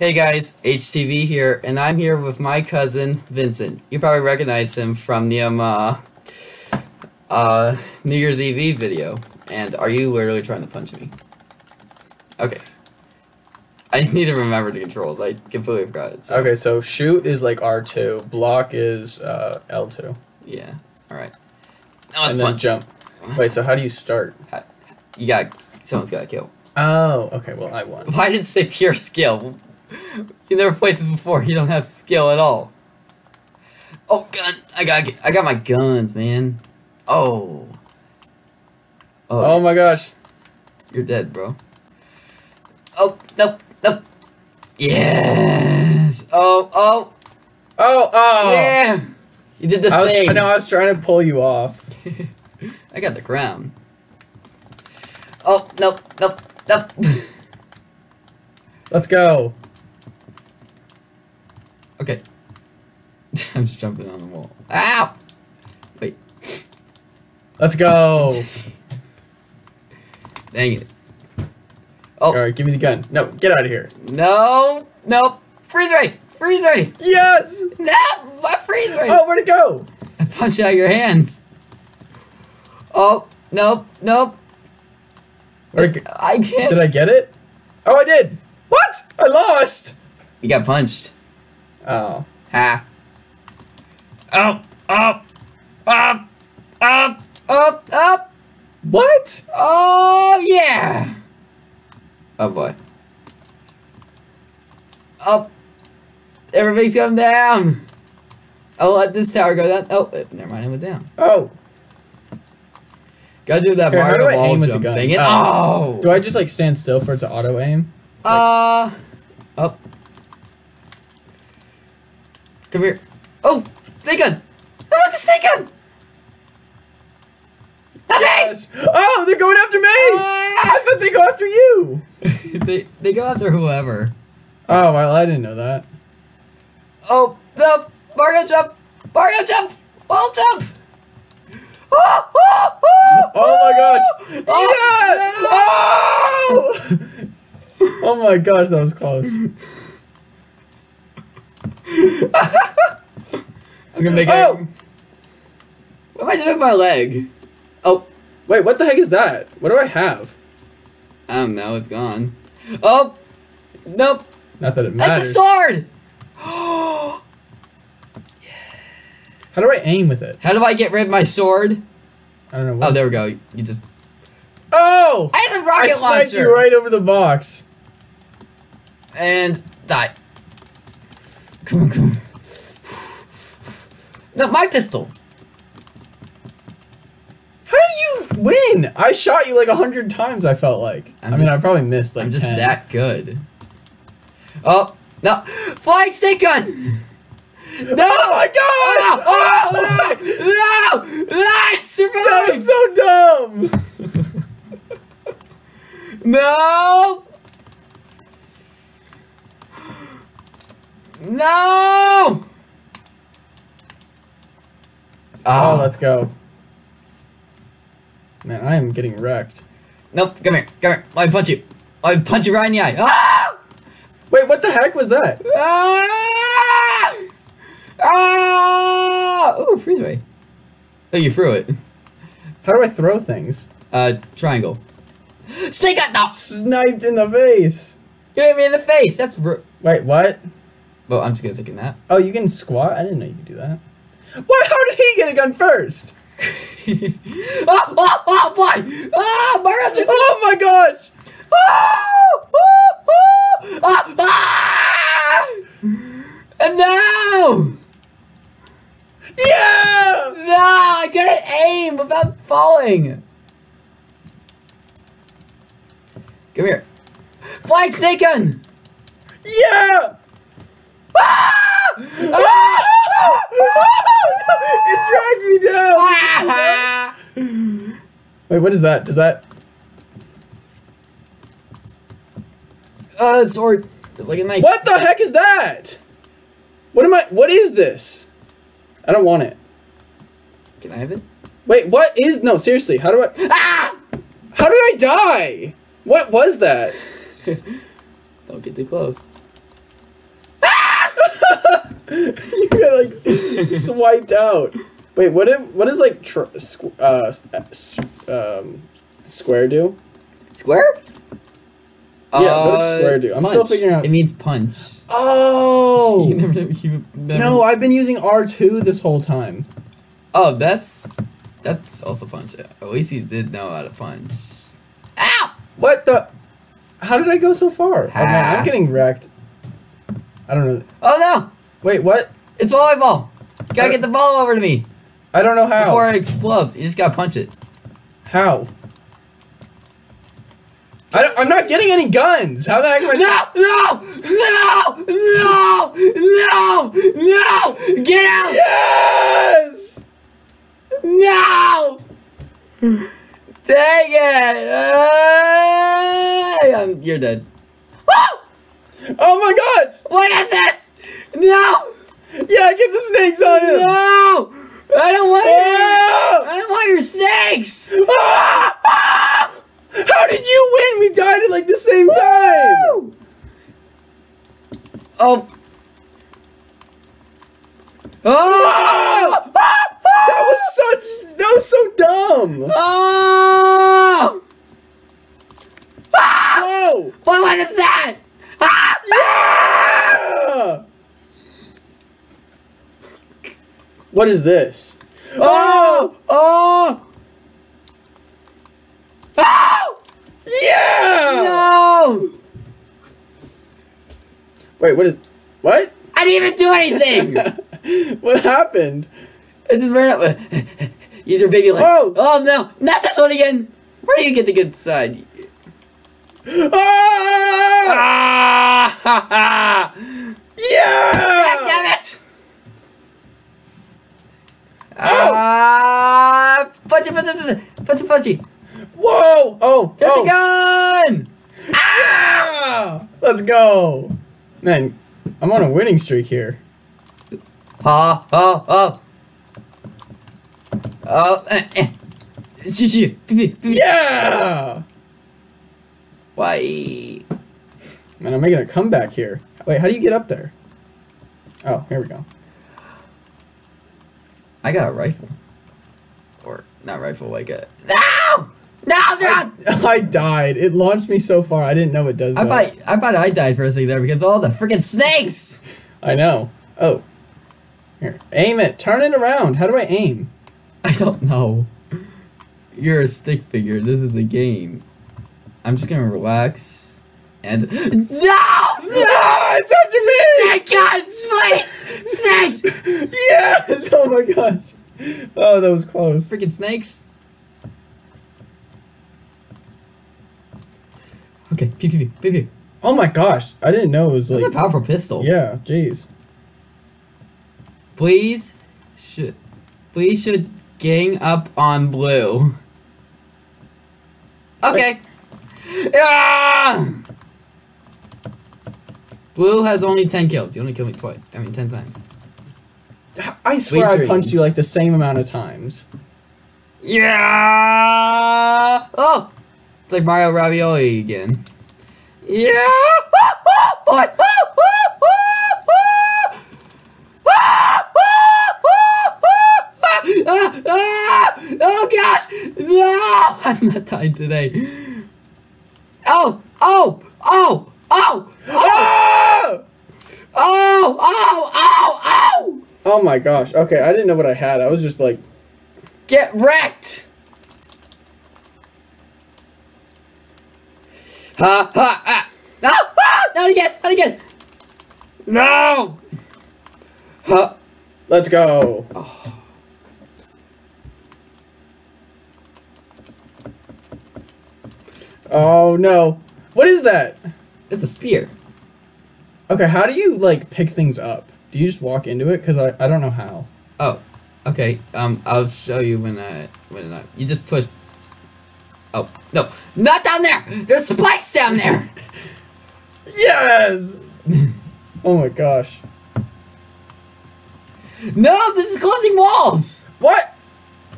Hey guys, HTV here, and I'm here with my cousin Vincent. You probably recognize him from the um, uh, uh, New Year's Eve video. And are you literally trying to punch me? Okay. I need to remember the controls. I completely forgot it. So. Okay, so shoot is like R2, block is uh, L2. Yeah. All right. Now let's and then punch. jump. Wait, so how do you start? You got someone's got to kill. Oh, okay, well, I won. Why did it say pure skill? You never played this before. You don't have skill at all. Oh, gun! I got I got my guns, man. Oh. oh. Oh my gosh. You're dead, bro. Oh, nope, nope. Yes. Oh, oh, Oh, oh! yeah. You did the I was, thing. I know, I was trying to pull you off. I got the crown. Oh, nope, nope, nope. Let's go. Okay. I'm just jumping on the wall. Ow! Wait, Let's go. dang it. Oh, Alright, give me the gun. No, get out of here. no, no. Freeze ray! Freeze ray! Yes! No! My freeze ray! Oh, where'd it go? I punched out your hands. Oh, nope, nope. Where'd? I can't. Did I get it? Oh, I did. What? I lost. You got punched. Oh. Ha. Up, up, up, up, up, up. What? Oh, yeah. Oh, boy. Up. Everything's coming down. I'll let this tower go down. Oh, never mind, it went down. Oh. Gotta do that Here, how Mario do wall aim with the jump gun? thing. And, Oh. oh. Do I just like stand still for it to auto aim? Uh, up. Come here. Oh, snake gun. I want the snake gun. Yes. Oh, they're going after me. I Ah! thought they go after you. they they go after whoever. Oh, well, I didn't know that. Oh no! Mario jump! Mario jump! Ball jump! Oh, oh, oh, Oh my gosh. Oh, Yes! Oh! oh my gosh, that was close. I'm gonna make Oh! it. What am I doing with my leg? Oh, Wait, what the heck is that? What do I have? I don't know. It's gone. Oh, nope. Not that it matters. That's a sword. How How do I aim with it? How do I get rid of my sword? I don't know. Oh, what Oh, there we go. You just. Oh! I had a I rocket sniped launcher. you right over the box. And die. Come on, come on. No, my pistol. How did you win? I shot you like a hundred times. I felt like. I'm i mean, just- I probably missed like. I'm just 10. that good. Oh no! Flying snake gun! No! Oh my god! Oh, oh no! No! No! I That was so dumb. No! No! Oh, let's go. Man, I am getting wrecked. Nope, come here, come here. I punch you. I punch you right in the eye. Ah! Wait, what the heck was that? Ah! Ah! Ooh, freeze ray. Oh, you threw it. How do I throw things? Uh, triangle. Snake! No! Sniped in the face. You hit me in the face! That's Wait, what? Well, I'm just gonna take a nap. Oh, you can squat? I didn't know you could do that. What? How did he get a gun first? oh, oh, oh, boy! Ah, Mario Oh my gosh! Oh, oh, oh, ah, ah! And now! Yeah! No, I couldn't aim without falling. Come here. Flying snake gun! Yeah! It dragged me down! Wait, what is that? Does that. Uh, sword. It's like a knife. What the heck is that? What am I. What is this? I don't want it. Can I have it? Wait, what is. No, seriously, how do I. Ah! How did I die? What was that? Don't get too close. you got like swiped out. Wait, what? If, what does like tr- squ- uh, s- um, square do? Square? Yeah, what does square do? I'm still figuring out- It means punch. Oh You never, you never, no! I've been using R two this whole time. Oh, that's that's also punch. At least he did know how to punch. Ow! What the? How did I go so far? Oh man, Ah. I'm getting wrecked. I don't know. Oh no! Wait, what? It's volleyball. You gotta get the ball over to me I don't know how. before it explodes. You just gotta punch it. How? I don't, I'm not getting any guns. How the heck am I? No! No! No! No! No! No! Get out! Yes! No! Dang it! Ah, I'm- you're dead. Oh! Oh my god! What is this? No! Yeah, get the snakes on him! No! I don't want your, Ah! I don't want your snakes! Ah! Ah! How did you win? We died at like the same time. Oh. Oh! That was such. That was so dumb. Oh! Whoa! What, what is that? Ah! Yeah! What is this? Oh! Oh! Oh! Yeah! No! Wait, what is? What? I didn't even do anything! what happened? I just ran up. Use your baby leg. Oh! Oh no! Not this one again! Where do you get the good side? Ah! Ah! Ha ha! Yeah! Damn it! Ah! Punchy, punchy, punchy, punchy, punchy. Whoa! Oh! There's oh. a gun! Ah! Let's go! Man, I'm on a winning streak here. Oh, oh, oh. Oh, eh, eh. Yeah! Why? Man, I'm making a comeback here. Wait, how do you get up there? Oh, here we go. I got a rifle. Or, not rifle, like a. No! No, no! I died. It launched me so far. I didn't know it does I that. thought, I thought I died for a second there because of all the freaking snakes! I know. Oh. Here. Aim it. Turn it around. How do I aim? I don't know. You're a stick figure. This is a game. I'm just gonna relax and. No! Ah, it's after me! Snake guns, please! Snakes! Yes! Oh my gosh. Oh, that was close. Freaking snakes. Okay, pew pew pew pew pew. Oh my gosh. I didn't know it was That's like. a powerful pistol. Yeah, jeez. Please should please should gang up on blue. Okay. Ah! Blue has only ten kills. You only killed me twice. I mean ten times. I swear I Sweet punched you like the same amount of times. Yeah. Oh, it's like Mario Ravioli again. Yeah. What? Ah, ah, oh gosh! No! I'm not dying today. Oh! Oh! Oh! Oh! Oh! Ah! Oh! Oh! Oh! Oh! Oh my gosh. Okay, I didn't know what I had. I was just like, Get wrecked! Ha ha ah! No! Ah! Not again! Not again! No! Huh. let's go. Oh no. What is that? It's a spear. Okay, how do you like pick things up? Do you just walk into it? Because I, I don't know how. Oh, okay. Um, I'll show you when I when I you just push. Oh no, not down there. There's spikes down there. Yes! oh my gosh. No, this is closing walls. What?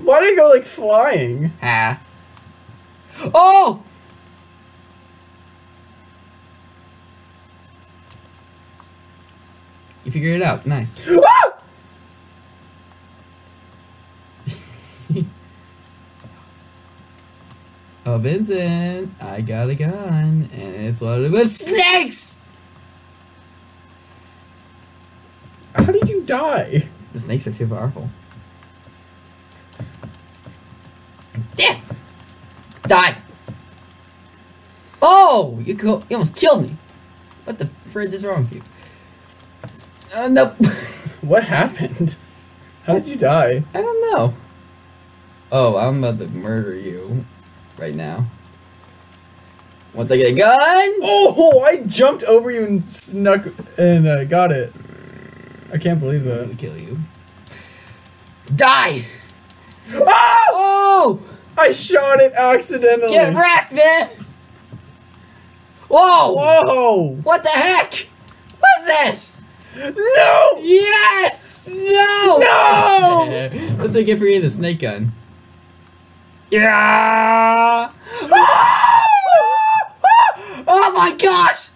Why did I go like flying? Ha. Oh. You figured it out. Nice. Ah! Oh, Vincent, I got a gun, and it's loaded with snakes! How did you die? The snakes are too powerful. Yeah! Die! Oh! You, you almost killed me! What the fridge is wrong with you? Uh, nope. What happened? How did you die? I don't know. Oh, I'm about to murder you right now. Once I get a gun! Oh, I jumped over you and snuck and uh, got it. I can't believe I'm that. gonna kill you. Die! Ah! Oh! I shot it accidentally. Get wrecked, man! Whoa! Whoa! What the heck? What's this? No! Yes! No! No! That's what I get for you, the snake gun. Yeah! Oh my gosh!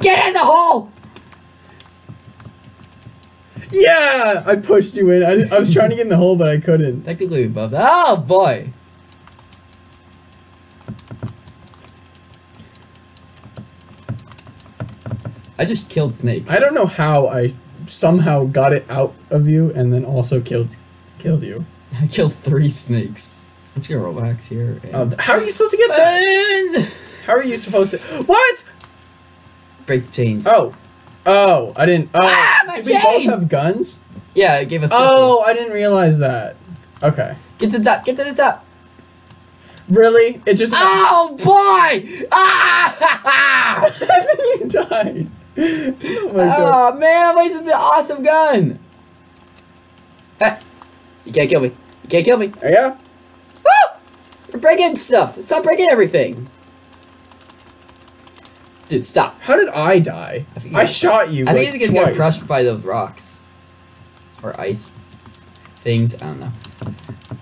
Get in the hole! Yeah! I pushed you in. I, I was trying to get in the hole, but I couldn't. Technically above that. Oh boy! Just killed snakes. I don't know how I somehow got it out of you and then also killed killed you. I killed three snakes. I'm just gonna relax here. And Uh, how are you supposed to get that? And How are you supposed to? What? break chains. Oh, oh, I didn't. Oh, Ah, my did we both have guns? Yeah, it gave us. Oh, I didn't realize that. Okay, pistols. get to the top. Get to the top. really? It just. Oh boy! Ah! you died. Oh oh man, I wasted the awesome gun. Hey, you can't kill me. You can't kill me. Yeah. Woo! We're breaking stuff. Stop breaking everything. Dude, stop. How did I die? I I you- shot you. I like, think he's gonna twice. get crushed by those rocks. Or ice things. I don't know.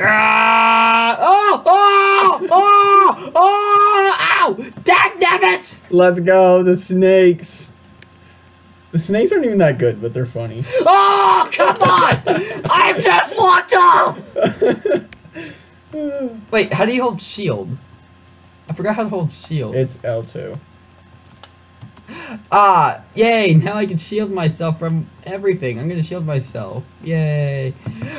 Ah! Oh! Oh! Oh! Oh! Ow! Dag nabbit! Let's go, the snakes. The snakes aren't even that good, but they're funny. Oh! Come on! I just walked off! Wait, how do you hold shield? I forgot how to hold shield. it's L2. Ah, yay! Now I can shield myself from everything. I'm gonna shield myself. Yay!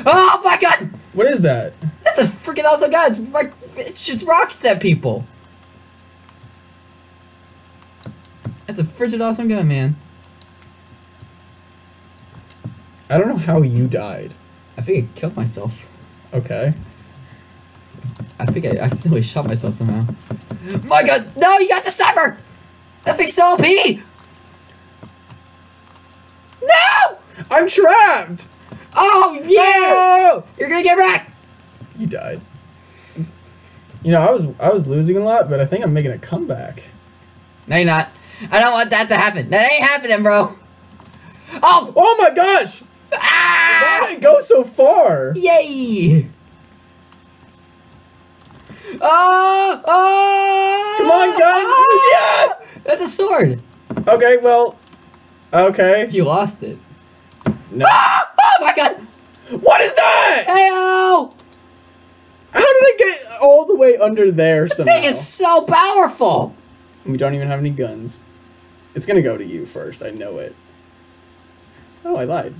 Oh my god! What is that? That's a freaking awesome gun! It's like it shoots rockets at people. That's a frigid awesome gun, man. I don't know how you died. I think I killed myself. Okay. I think I accidentally shot myself somehow. My god! No, you got the sniper! That thing's so OP! No! I'm trapped! Oh yeah! You're gonna get wrecked! You died. You know, I was I was losing a lot, but I think I'm making a comeback. No, you're not. I don't want that to happen. That ain't happening, bro. Oh! Oh my gosh! Why Ah! did it go so far? Yay! Oh! Oh! Come on, gun! Yes! That's a sword. Okay, well, okay. You lost it. No. Ah! Oh my god! What is that? Heyo! How did it get all the way under there The somehow? thing is so powerful. We don't even have any guns. It's gonna go to you first. I know it. Oh, I lied.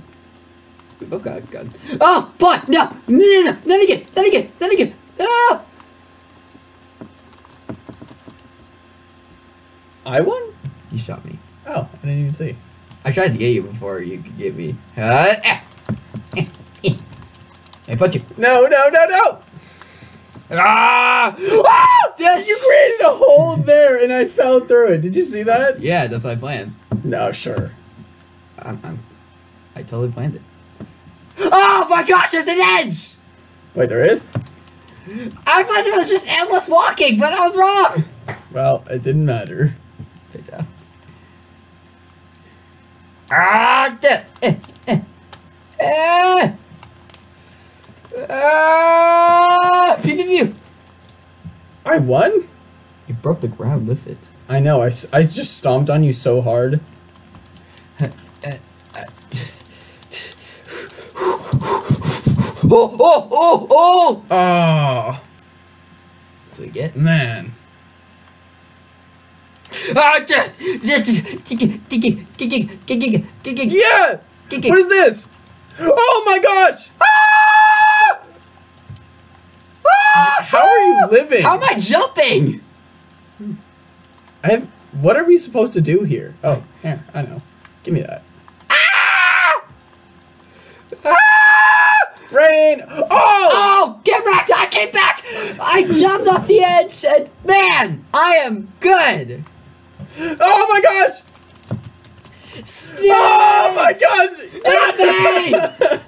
Got a gun. Oh, fuck! No! No, no, no! Not again! Not again! Not again! Ah! I won? You shot me. Oh, I didn't even see. I tried to get you before you could get me. Uh, eh. Eh, eh. Hey, punch you. No, no, no, no! Ah! Ah! Yes! You created a hole there and I fell through it. Did you see that? Yeah, that's my plan. No, sure. I'm, I'm, I totally planned it. Oh my gosh, there's an edge! Wait, there is? I thought it was just endless walking, but I was wrong! Well, it didn't matter. Out. Ah! eh, eh, eh, eh. Ah! Pew, pew, pew. I won? You broke the ground with it. I know, I, I just stomped on you so hard. Oh, oh, oh, oh! Oh. That's what we get. Man. Ah, yes, yes, yeah! What is this? Oh my gosh! Ah! Ah! How are you living? How am I jumping? I have. What are we supposed to do here? Oh, here, I know. Give me that. Rain! Oh! Oh, get back! I came back! I jumped off the edge, and man, I am good. Oh my gosh! Snakes! Oh my gosh! Get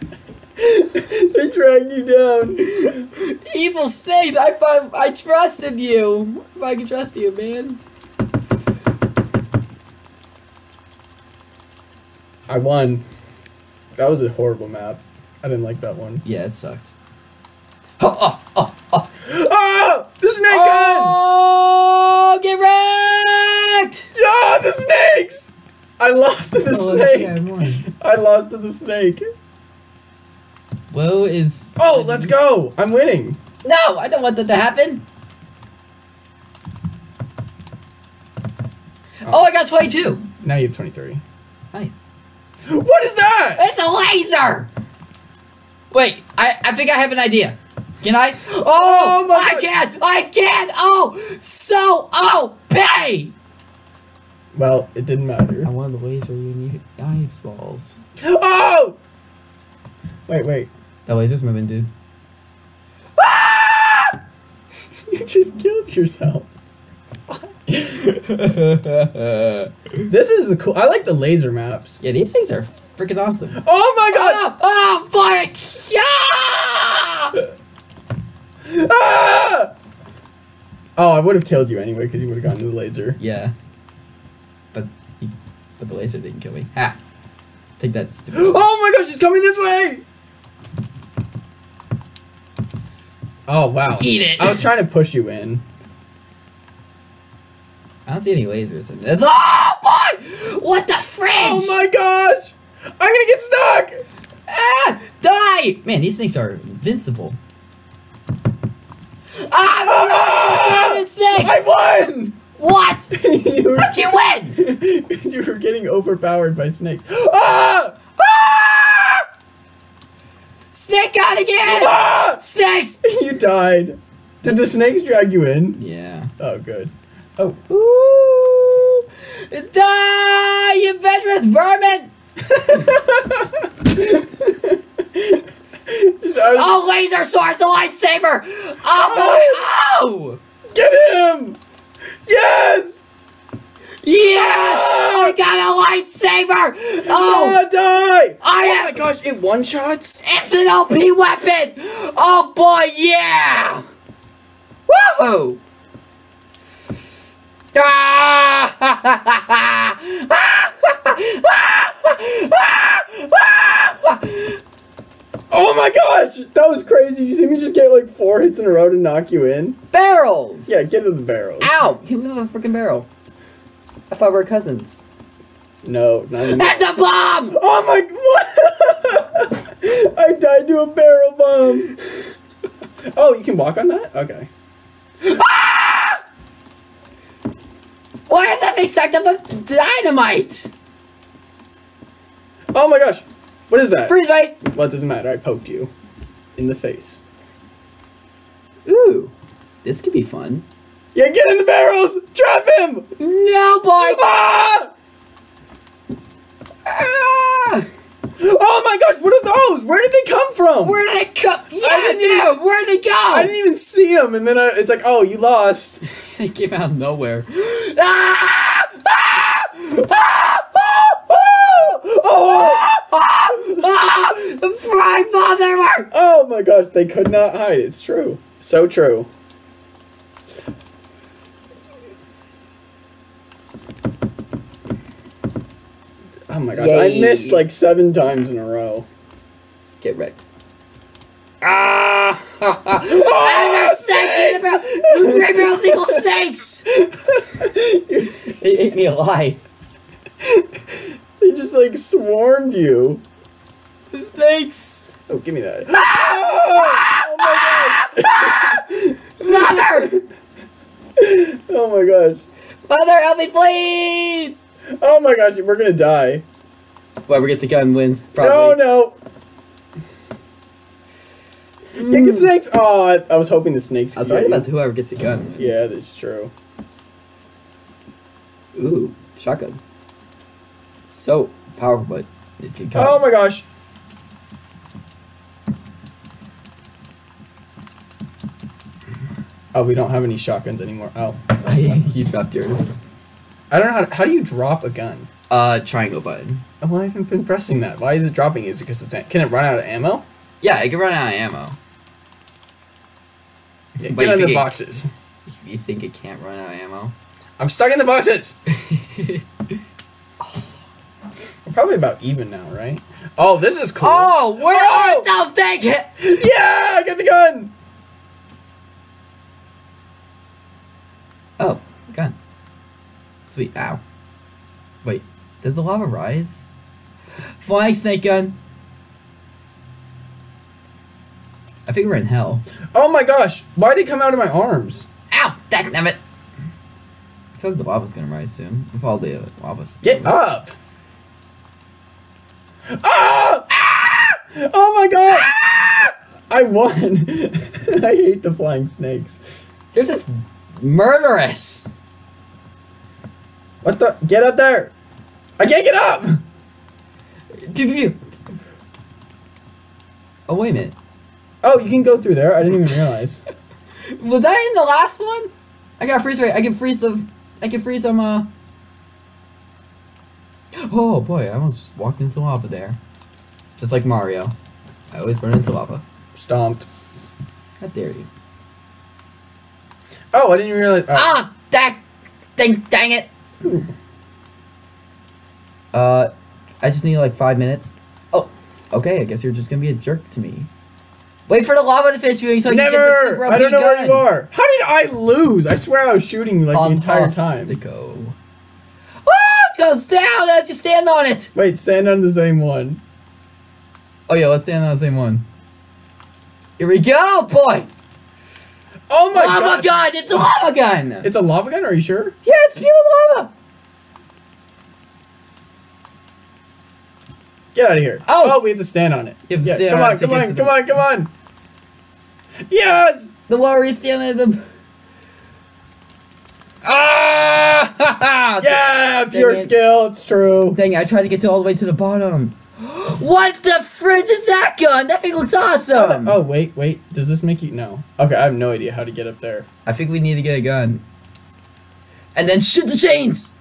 they dragged you down. Evil snakes! I thought I trusted you. If I can trust you, man. I won. That was a horrible map. I didn't like that one. Yeah, it sucked. Oh, oh, oh, oh. Oh! The snake oh, gun! Oh, get wrecked! Oh, the snakes! I lost to the oh, snake. I lost to the snake. Woe is. Oh, let's go! I'm winning. No, I don't want that to happen. Oh. oh, I got 22. Now you have 23. Nice. What is that? It's a laser! Wait, I, I think I have an idea. Can I? Oh, Oh my I God. can! I can! Oh, so oh, OP! Well, it didn't matter. I wanted the laser you need ice balls. Oh! Wait, wait. That laser's moving, dude. Ah! You just killed yourself. This is the cool. I like the laser maps. Yeah, these things are freaking awesome. Oh my god! Oh, boy! Yeah! Ah! Oh, I would have killed you anyway because you would have gotten the laser. Yeah. But, he, but the laser didn't kill me. Ha! Take that stupid. Oh my gosh, it's coming this way! Oh wow. Eat it! I was trying to push you in. I don't see any lasers in this. Oh boy! What the fridge? Oh my gosh! I'm gonna get stuck! Ah! Die! Man, these things are invincible. Ah! Ah! I won! What? you, were, How'd you win? you were getting overpowered by snakes. Ah! Ah! Snake got again! Ah! Snakes! You died. Did the snakes drag you in? Yeah. Oh, good. Oh. Ooh! Die, you adventurous vermin! Just Oh, laser swords, a lightsaber! Oh, boy! Oh! Get him! Yes! Yes! Ah! I got a lightsaber! Oh, Oh! die! I oh am- my gosh, it one shots? It's an OP weapon! Oh boy, yeah! Woohoo! Oh my gosh! That was crazy. You see me just get like four hits in a row to knock you in? Barrels! Yeah, get in the barrels. Ow! You have a freaking barrel. I thought we were cousins. No, not anymore. That's a bomb! Oh my what? I died to a barrel bomb. Oh, you can walk on that? Okay. Ah! Why is that big sack of dynamite? Oh my gosh. What is that? Freeze right? Well, it doesn't matter. I poked you in the face. Ooh, this could be fun. Yeah, get in the barrels! Trap him! No, boy! Ah! Ah! Oh my gosh, what are those? Where did they come from? Where did it come? Yeah, dude! even- Where did it go? I didn't even see them, and then I, it's like, oh, you lost. It came out of nowhere. Ah! Ah! Ah! Ah! Oh! The frying mother! My gosh, they could not hide. It's true. So true. Oh my gosh, I missed like seven times in a row. Get wrecked. Ah! And there's snakes in the barrel! Great barrels equal snakes! They ate me alive. they just like swarmed you. The snakes! Oh, give me that. oh, Mother! my god! Oh my gosh! Mother, help me, please! Oh my gosh! We're gonna die. Whoever gets the gun wins. probably. No, no. Yeah, get snakes. Oh, I, I was hoping the snakes. I was could right get you. about whoever gets the gun. Yeah, that's true. Ooh, shotgun. So powerful, but it can cut. Oh my gosh! Oh, we don't have any shotguns anymore. Oh, you dropped yours. I don't know how. To, how do you drop a gun? Uh, triangle button. Oh, well, I haven't been pressing that. Why is it dropping? Is it because it's can it run out of ammo? Yeah, it can run out of ammo. Yeah, But get in the it- boxes. You think it can't run out of ammo? I'm stuck in the boxes. We're probably about even now, right? Oh, this is cool. Oh, we're Oh! Don't take it! Yeah, I got the gun. Oh, gun. Sweet. Ow. Wait, does the lava rise? Flying snake gun. I think we're in hell. Oh my gosh! Why did it come out of my arms? Ow! Damn it! I feel like the lava's gonna rise soon. With all the uh, lava. Get up! Ah! Ah! Oh my god! I won! I hate the flying snakes. They're just murderous. What the? Get up there! I can't get up! Pew pew pew. Oh wait a minute. Oh, you can go through there. I didn't even realize. Was that in the last one? I got freeze rate. I can freeze some. I can freeze some. Uh. Oh boy! I almost just walked into lava there. Just like Mario, I always run into lava. Stomped. How dare you? Oh, I didn't realize. oh. Ah! Dang! Dang! Dang it! Uh, I just need like five minutes. Oh, okay. I guess you're just gonna be a jerk to me. Wait for the lava to finish shooting so you can get the Never! super I don't know where you are. How did I lose? I swear I was shooting you like the entire time. Fantastico. Ah! It goes down as you stand on it. Wait, stand on the same one. Oh yeah, let's stand on the same one. Here we go, boy! Oh my lava god! gun! It's a lava gun! It's a lava gun, are you sure? yeah, it's pure lava! Get out of here. Oh! we have to stand on it. You have to Yeah, stand come on on, come on, come on, come on. Yes! The lower you stand on the... Ah! Yeah, pure Dang it. skill, it's true. Dang it, I tried to get to all the way to the bottom. what the fridge is that gun? That thing looks awesome! Oh, wait, wait. Does this make you. No. Okay, I have no idea how to get up there. I think we need to get a gun. And then shoot the chains!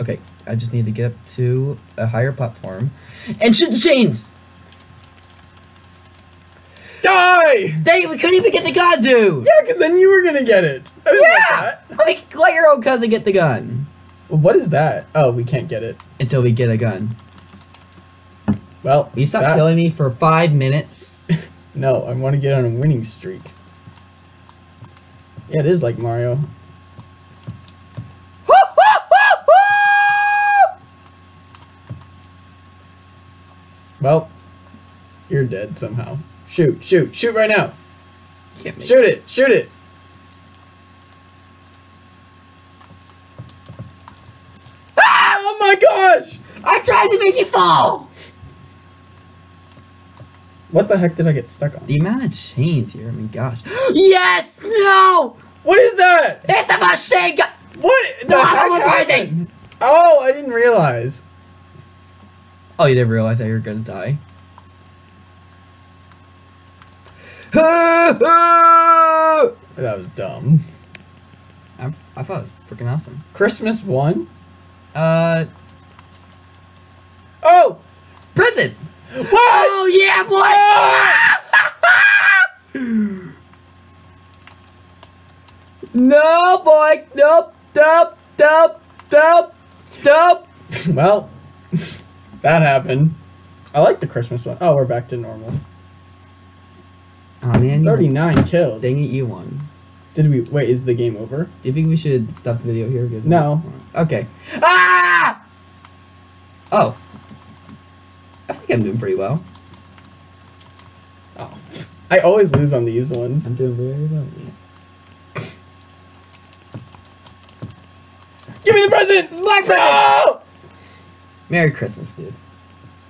Okay, I just need to get up to a higher platform and shoot the chains! Die! Dang we couldn't even get the gun, dude! Yeah, because then you were gonna get it. I didn't like Yeah! that. I mean, let your own cousin get the gun. What is that? Oh, we can't get it. Until we get a gun. Well, you stop that- killing me for five minutes? No, I want to get on a winning streak. Yeah, it is like Mario. Well, you're dead somehow. Shoot, shoot, shoot right now. Shoot it, shoot it. Ah, Oh my gosh! I tried to make you fall! What the heck did I get stuck on? The amount of chains here, I mean, gosh. yes! No! What is that? It's a machine gun! What the No, heck happened? rising! Oh, I didn't realize. Oh, you didn't realize that you were gonna die? That was dumb. I I thought it was freaking awesome. Christmas one? Uh, Oh! Present! What? Oh, yeah, boy! No, boy! Nope, nope, nope, nope, nope! well, that happened. I like the Christmas one. Oh, we're back to normal. Oh, man. 39 kills. Dang it, you won. Did we wait? Is the game over? Do you think we should stop the video here? Because No. Okay. Ah! Oh. I think I'm doing pretty well. Oh, I always lose on these ones. I'm doing very well. Give me the present. My No! Merry Christmas, dude.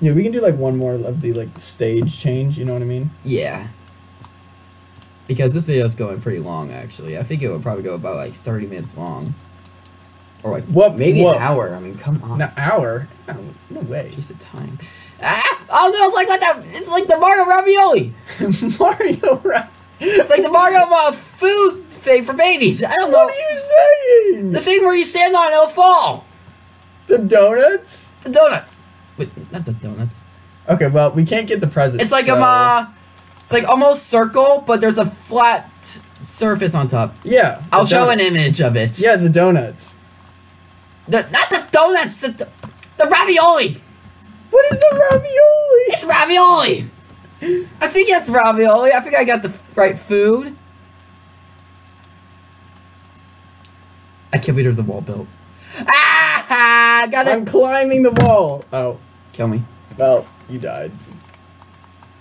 Yeah, we can do like one more of the like stage change. You know what I mean? Yeah. Because this video is going pretty long, actually. I think it would probably go about like 30 minutes long. Or like What- maybe what? an hour. I mean, come on. An hour? Oh, no way. Piece of time. Ah! Oh no! It's like what that? It's like the Mario ravioli. Mario. Ra- It's like the Mario uh, food thing for babies. I don't know. What are you saying? The thing where you stand on and it'll fall. The donuts? The donuts. Wait, not the donuts. Okay, well, we can't get the presents. It's like so- um, uh, it's like almost circle, but there's a flat surface on top. Yeah. I'll show an image of it. Yeah, the donuts. The, not the donuts. The, the, the ravioli. What is the ravioli? It's ravioli. I think it's ravioli. I think I got the right food. I can't believe there's a wall built. Ah! Got I'm it. climbing the wall. Oh, Kill me. well, you died.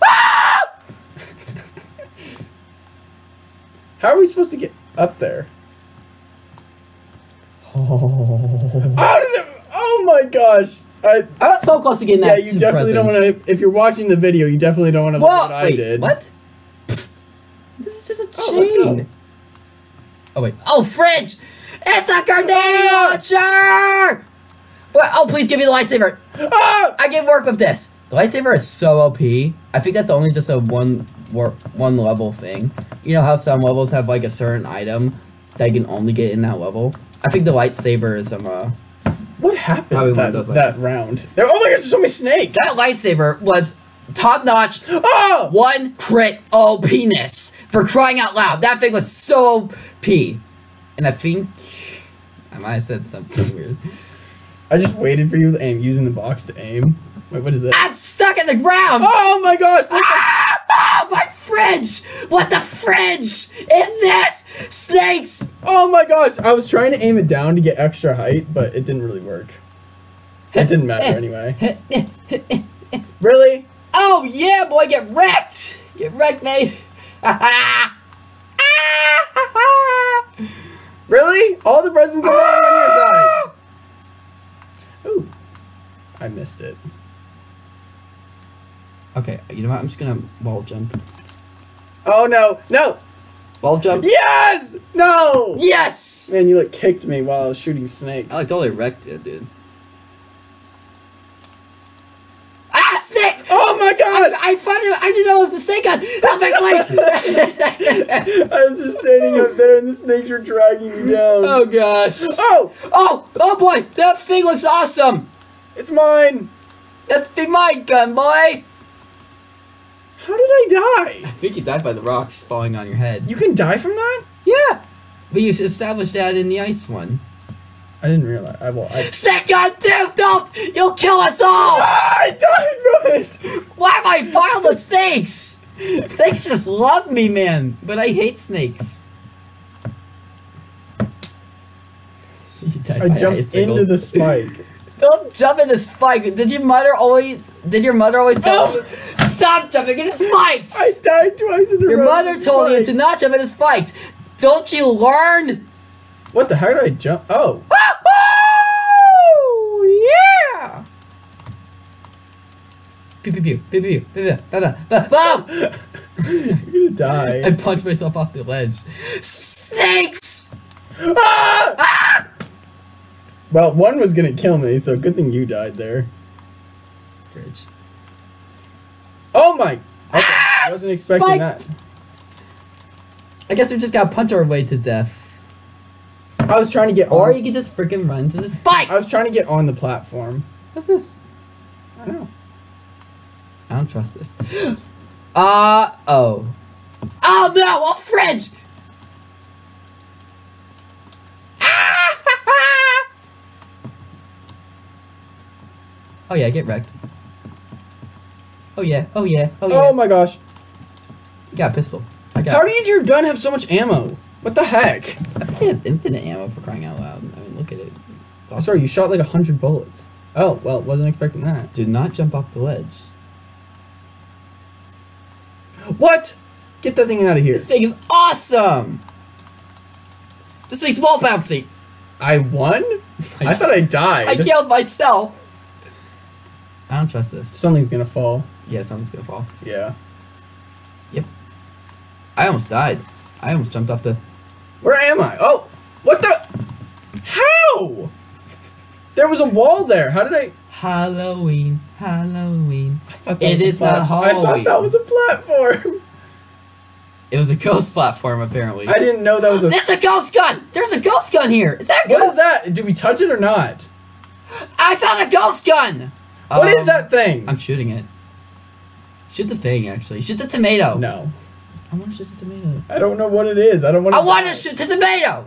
How are we supposed to get up there? Oh. How did it? Oh my gosh! I I got so close to getting yeah, that. Yeah, you definitely don't want to. If you're watching the video, you definitely don't want to look what I Wait, did. what? This is just a Oh, let's go. chain. Oh wait. Oh, fridge! It's a grenade Ah! launcher! What? Oh, please give me the lightsaber. Ah! I can work with this. The lightsaber is so OP. I think that's only just a one wor- one level thing. You know how some levels have like a certain item that you can only get in that level. I think the lightsaber is um uh, What happened Probably one that, of those that round? There, oh my gosh, there's so many snakes! that lightsaber was top notch. Oh! One crit OPness for crying out loud. That thing was so OP. And I think I might have said something weird. I just waited for you to aim using the box to aim. Wait, what is that? I'm stuck in the ground. Oh my gosh! Ah! Ah! My fridge! What the fridge is this? Snakes! Oh my gosh! I was trying to aim it down to get extra height, but it didn't really work. It didn't matter anyway. Really? Oh yeah, boy, get wrecked! Get wrecked, mate! Really? All the presents are on your side. Ooh, I missed it. okay, you know what? I'm just gonna wall jump. Oh no! No! Wall jump? Yes! No! Yes! Man, you like kicked me while I was shooting snakes. I like totally wrecked it, dude. Ah, snakes! Oh my gosh! I finally, I didn't know it was a snake gun. I was like, wait. I was just standing up there and the snakes were dragging me down. oh gosh. Oh! Oh, oh boy, that thing looks awesome. It's mine! That'd be my gun, boy. How did I die? I think you died by the rocks falling on your head. You can die from that? Yeah. We established that in the ice one. I didn't realize. I well, I. Snake gun, dude, don't! You'll kill us all! Ah, I died from it! Why am I filed with snakes? Snakes just love me, man. But I hate snakes. I jumped icicle. into the spike. Don't jump in the spike. Did your mother always? Did your mother always tell you? Stop jumping into spikes. I died twice in a row. your mother the told you to not jump into spikes. Don't you learn? What the? How did I jump? Oh. Yeah. Pew pew pew pew pew pew pew. Ba, ba. You're gonna I die. punched myself off the ledge. Snakes! Ah! Ah! Well, one was gonna kill me, so good thing you died there. Fridge. Oh my! Okay, Ah, I wasn't expecting spike. that. I guess we just gotta punch our way to death. I was trying to get Or on. you could just freaking run to the spike. I was trying to get on the platform. What's this? I don't know. I don't trust this. Uh oh. Oh no! A fridge! Ah! Oh yeah, get wrecked. Oh yeah, oh yeah, oh yeah. Oh my gosh! You got a pistol. I got How did your gun have so much ammo? What the heck? I think it has infinite ammo for crying out loud. I mean, look at it. It's awesome. Sorry, you shot like a hundred bullets. Oh well, wasn't expecting that. Do not jump off the ledge. What? Get that thing out of here. This thing is awesome! This thing's wall bouncy! I won? I thought I died. I killed myself! I don't trust this. Something's gonna fall. Yeah, something's gonna fall. Yeah. Yep. I almost died. I almost jumped off the. Where am I? Oh! What the? How? There was a wall there. How did I? Halloween, Halloween. I thought It was is not plat- I thought that was a platform. It was a ghost platform, apparently. I didn't know that was a. That's a ghost gun! There's a ghost gun here! Is that a What ghost? is that? Did we touch it or not? I found a ghost gun! What is Um, that thing? I'm shooting it. Shoot the thing, actually. Shoot the tomato. no. I want to shoot the tomato. I don't know what it is. I don't want to. I want to shoot the tomato!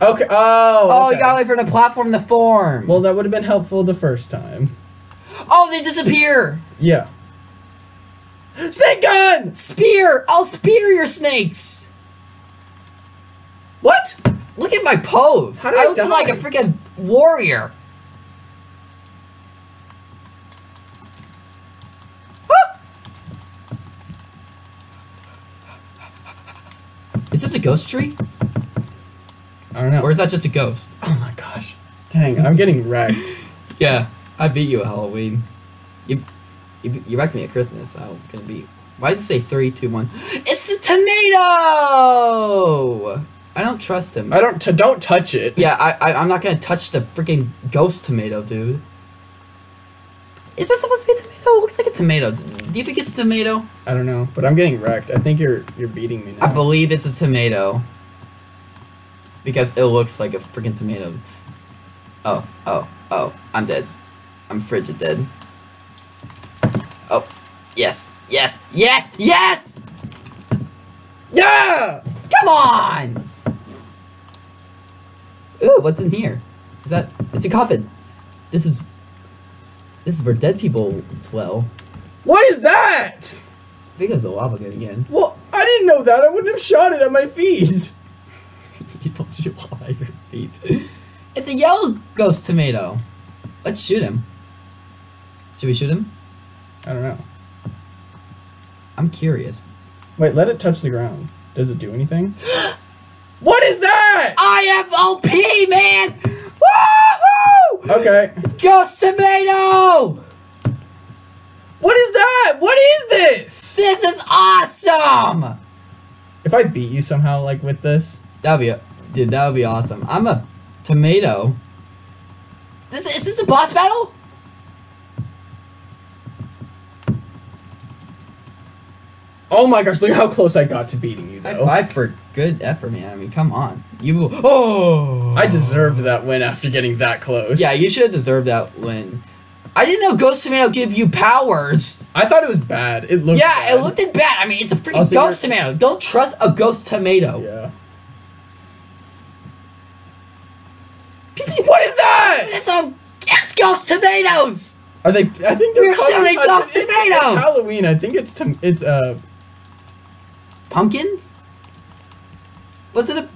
Okay. Oh. Oh, okay. you gotta wait for the platform to form. Well, that would have been helpful the first time. oh, they disappear! Yeah. Snake gun! Spear! I'll spear your snakes! What? Look at my pose! How did I look like a freaking warrior! Is this a ghost tree? I don't know. Or is that just a ghost? Oh my gosh. Dang, I'm getting wrecked. Yeah, I beat you at Halloween. You, you, you wrecked me at Christmas. I'm gonna beat. Why does it say three, two, one? It's the tomato. I don't trust him. I don't. T- don't touch it. yeah, I, I, I'm not gonna touch the freaking ghost tomato, dude. Is this supposed to be a tomato? It looks like a tomato. Do you think it's a tomato? I don't know, but I'm getting wrecked. I think you're you're beating me now. I believe it's a tomato. Because it looks like a freaking tomato. Oh, oh, oh, I'm dead. I'm frigid dead. Oh, yes, yes, yes, yes! Yeah. Come on! Ooh, what's in here? Is that, it's a coffin. This is, this is where dead people dwell. What is that? I think it's the lava gun again. Well, I didn't know that. I wouldn't have shot it at my feet. you don't shoot lava at your feet. It's a yellow ghost tomato. Let's shoot him. Should we shoot him? I don't know. I'm curious. Wait, let it touch the ground. Does it do anything? what is that? I am OP, man! Woohoo! Okay. Ghost tomato! What is that? What is this? This is awesome! If I beat you somehow, like with this, That'd be, dude, that would be awesome. I'm a tomato. This, is this a boss battle? Oh my gosh, look how close I got to beating you, High though. five for good effort, man. I mean, come on. You. Oh! I deserved that win after getting that close. Yeah, you should have deserved that win. I didn't know Ghost Tomato give you powers. I thought it was bad. It looked. yeah, bad. it looked it bad. I mean, it's a freaking Also, Ghost Tomato. Don't trust a Ghost Tomato. Yeah. What is that? It's a. It's Ghost Tomatoes. Are they? I think they're We're shooting ghost tomatoes! It's Halloween. I think it's tom- it's uh. Pumpkins. Was it a?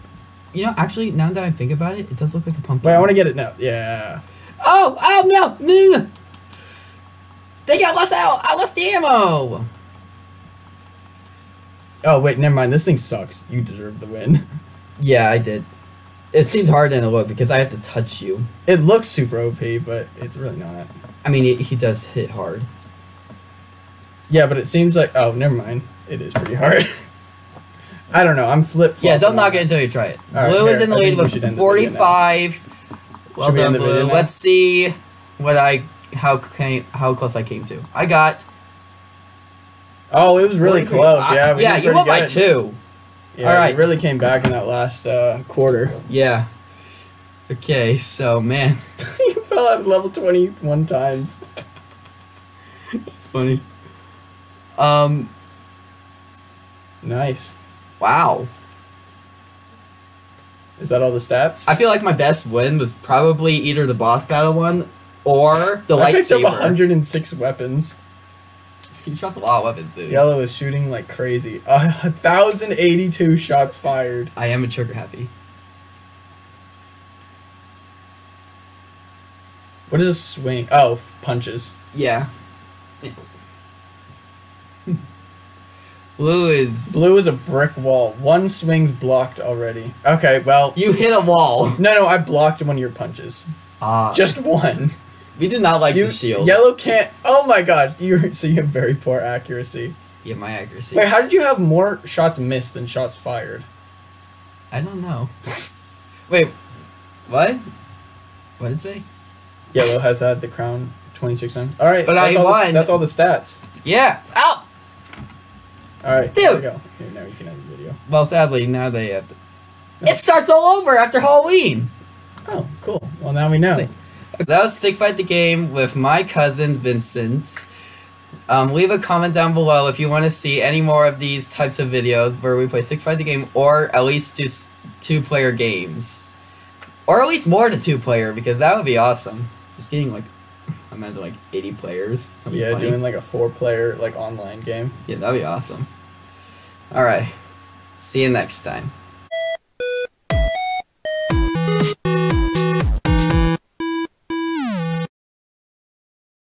You know, actually, now that I think about it, it does look like a pumpkin. Wait, I want to get it now. Yeah. Oh! Oh no! No! no. They got less out. Uh, I lost the ammo. Oh wait, never mind. This thing sucks. You deserve the win. Yeah, I did. It seemed hard in a look because I have to touch you. It looks super OP, but it's really not. I mean, it, he does hit hard. Yeah, but it seems like oh, never mind. It is pretty hard. I don't know. I'm flip. Yeah, don't knock it until you try it. All right, Blue is in the I lead with should end the video now. 45. Well we done, end the video Blue. Let's see what I how can how close I came to. I got Oh, it was really close. Yeah, we yeah, you won pretty by two. Yeah, All right. really came back in that last uh, quarter. Yeah. Okay, so man, you fell out of level 21 times. it's funny. Um, Nice. Wow. Is that all the stats? I feel like my best win was probably either the boss battle one or the I picked up lightsaber. 106 weapons. You dropped a lot of weapons, dude. Yellow is shooting like crazy. Uh, 1,082 shots fired. I am a trigger happy. What is a swing? Oh, punches. Yeah. Blue is Blue is a brick wall. One swing's blocked already. Okay, well, you hit a wall. no, no, I blocked one of your punches. Ah, Just one. we did not like You, the shield. Yellow can't. Oh my gosh, you so you have very poor accuracy. Yeah, my accuracy. Wait, how did you have more shots missed than shots fired? I don't know. Wait, what? What did it say? Yellow has had the crown 26 times. All right, But that's I all the- won. that's all the stats. Yeah. Ow. All right, there we Dude. go. Here, now you can end the video. Well, sadly, now they have to. It starts all over after Halloween. Oh, cool. Well, now we know. See. That was Stick Fight the Game with my cousin Vincent. Um, leave a comment down below if you want to see any more of these types of videos where we play Stick Fight the Game or at least do two player games. Or at least more than two player because that would be awesome. Just getting like, imagine like 80 players. Yeah, funny. doing like a four-player like online game. Yeah, that'd be awesome. Alright. See you next time.